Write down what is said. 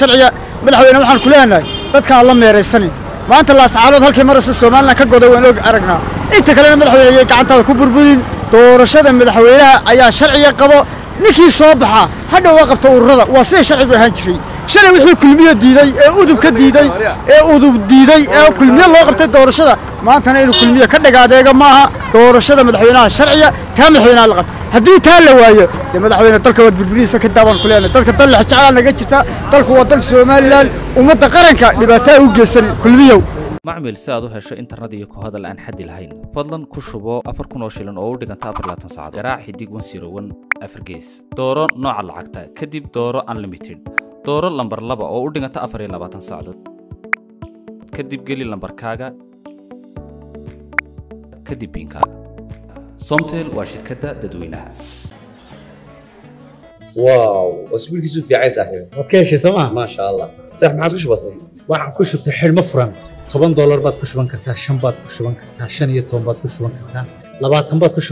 sharciga madaxweyne waxaan ku leenahay dadkaan la meeraysanin maanta laascaalood halkii marasa somalilan ka goday waan og aragnaa inta kalena madaxweyne ayay gacantaada ku burbudin doorashada madaxweynaha ayaa sharciga qabo ninkii soo baxaa hadhow waa qabta ururada waa sida sharcigu ahaan jiray shalay wixii kulmiye diiday ee udub ka diiday ee udub diiday ee kulmiye loo qabtay doorashada maantana inuu kulmiye ka dhagaadeega maaha doorashada madaxweynaha sharciga taa madaxweynaha la qabto haddii taa la waayo dee madaxweyne dalka waad burburihiisa ka daabaan ku leenahay dadka dal lex jeclaa naga jirta dalku waa dal somalilan ummadda qaranka dhibaataa u geysan kulmiyow. Macmil si aad u hesho internet iyo ku hadal aan xaddi lahayn fadlan ku shubo afar kun oo shilin oo u dhiganta afar laatan saacadood. Garaac xidig wan siro wan afar gees dooro nooca lacagta kadib dooro unlimited. Dooro lambar laba oo u dhiganta afar iyo labaatan saacadood. Kadib geli lambarkaaga kadib biinkaaga somtel waa shirkadda dadweynaha واو اسبوع كيسو في عين صاحبي waad ka heshay sooma ما شاء الله صح ما عاد كش بسيط waxaan ku shubtay xidhmo furan toban doolar baad ku shuban kartaa shan baad ku shuban kartaa shan iyo toban baad ku shuban kartaa labaatan baad ku shuban